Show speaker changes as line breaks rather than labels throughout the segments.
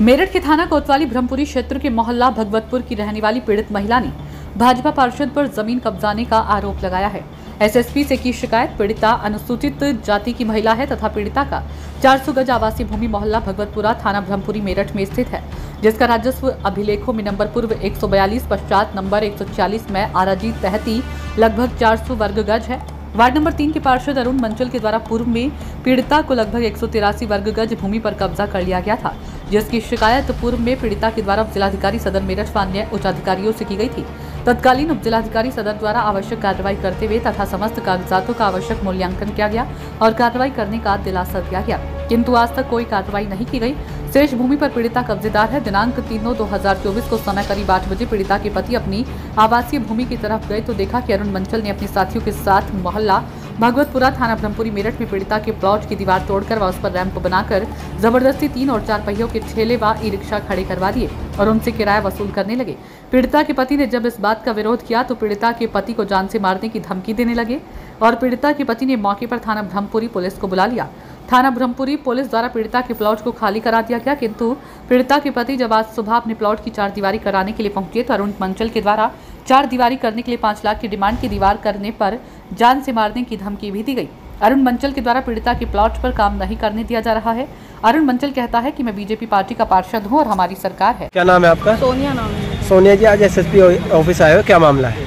मेरठ के थाना कोतवाली ब्रह्मपुरी क्षेत्र के मोहल्ला भगवतपुर की रहने वाली पीड़ित महिला ने भाजपा पार्षद पर ज़मीन कब्जाने का आरोप लगाया है। एसएसपी से की शिकायत पीड़िता अनुसूचित जाति की महिला है तथा पीड़िता का 400 गज आवासीय भूमि मोहल्ला भगवतपुरा थाना ब्रह्मपुरी मेरठ में स्थित है, जिसका राजस्व अभिलेखों में नंबर पूर्व 142 पश्चात नंबर 140 में आराजी तहती लगभग 400 वर्ग गज है। वार्ड नंबर तीन के पार्षद अरुण मंचल के द्वारा पूर्व में पीड़िता को लगभग एक सौ तिरासी वर्ग गज भूमि पर कब्जा कर लिया गया था। जिसकी शिकायत पूर्व में पीड़िता के द्वारा जिलाधिकारी सदर मेरठ व अन्य उच्च अधिकारियों से की गई थी। तत्कालीन उप जिलाधिकारी सदर द्वारा आवश्यक कार्रवाई करते हुए तथा समस्त कागजातों का आवश्यक मूल्यांकन किया गया और कार्रवाई करने का दिलासा दिया गया। किंतु आज तक कोई कार्रवाई नहीं की गई। शेष भूमि पर पीड़िता कब्जेदार है। दिनांक तीन नौ दो हज़ार चौबीस को समय करीब आठ बजे पीड़िता के पति अपनी आवासीय भूमि की तरफ़ गए तो देखा कि अरुण मंचल ने अपने साथियों के साथ मोहल्ला भगवतपुरा थाना ब्रह्मपुरी मेरठ में पीड़िता के प्लॉट की दीवार तोड़कर व उस पर रैंप बनाकर ज़बरदस्ती तीन और चार पहियों के ठेले व ई रिक्शा खड़े करवा दिए और उनसे किराया वसूल करने लगे। पीड़िता के पति ने जब इस बात का विरोध किया तो पीड़िता के पति को जान से मारने की धमकी देने लगे और पीड़िता के पति ने मौके पर थाना ब्रह्मपुरी पुलिस को बुला लिया। थाना ब्रह्मपुरी पुलिस द्वारा पीड़िता के प्लॉट को खाली करा दिया गया, किंतु पीड़िता के पति जब आज सुबह अपने प्लॉट की चार दीवारी कराने के लिए पहुँचे तो अरुण मंचल के द्वारा चार दीवारी करने के लिए पाँच लाख की डिमांड की दीवार करने पर जान से मारने की धमकी भी दी गई। अरुण मंचल के द्वारा पीड़िता के प्लॉट पर काम नहीं करने दिया जा रहा है। अरुण मंचल कहता है कि मैं बीजेपी पार्टी का पार्षद हूँ और हमारी सरकार है।
क्या नाम है आपका?
सोनिया नाम है
सोनिया जी आज एसएसपी ऑफ़िस आए हो? क्या मामला है?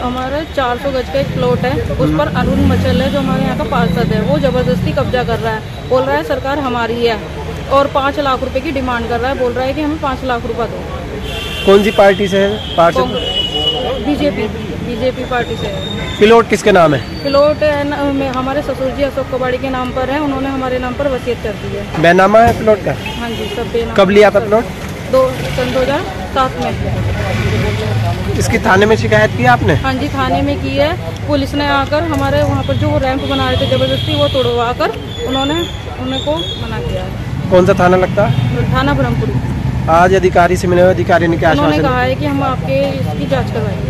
हमारे 400 गज का एक प्लॉट है। उस पर अरुण मचल है जो हमारे यहाँ का पार्षद है। वो ज़बरदस्ती कब्जा कर रहा है। बोल रहा है सरकार हमारी है और पाँच लाख रुपए की डिमांड कर रहा है। बोल रहा है कि हमें पाँच लाख रुपए दो।
कौन सी पार्टी से है? पार्षद?
बीजेपी बीजेपी पार्टी से।
प्लॉट किसके नाम है?
प्लॉट है हमारे ससुर जी अशोक कबाड़ी के नाम पर है उन्होंने हमारे नाम पर वसीयत कर दी है।
बैनामा है प्लॉट का?
हाँ जी सब
कब लिया था प्लॉट
दो सन दो हज़ार सात में।
इसकी थाने में शिकायत की आपने?
हाँ जी थाने में की है। पुलिस ने आकर हमारे वहाँ पर जो रैंप बना रहे थे ज़बरदस्ती वो तोड़वा कर उन्होंने उनको मना किया है।
कौन सा थाना लगता? है
थाना ब्रह्मपुरी।
आज अधिकारी से मिले हुए अधिकारी ने क्या
उन्होंने कहा है कि हम आपके इसकी जाँच करवाएँगे।